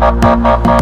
Ha!